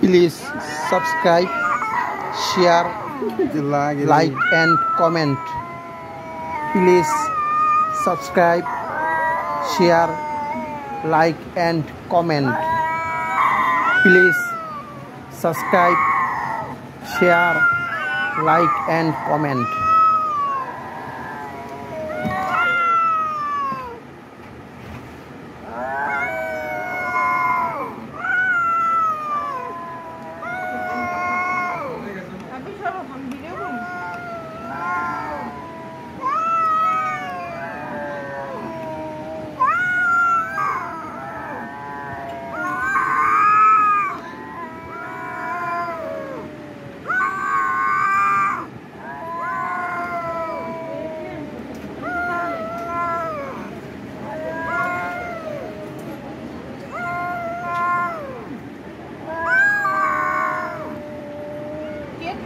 Please subscribe, share, like and comment. Please subscribe, share, like and comment. Please subscribe, share, like and comment.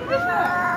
别吭。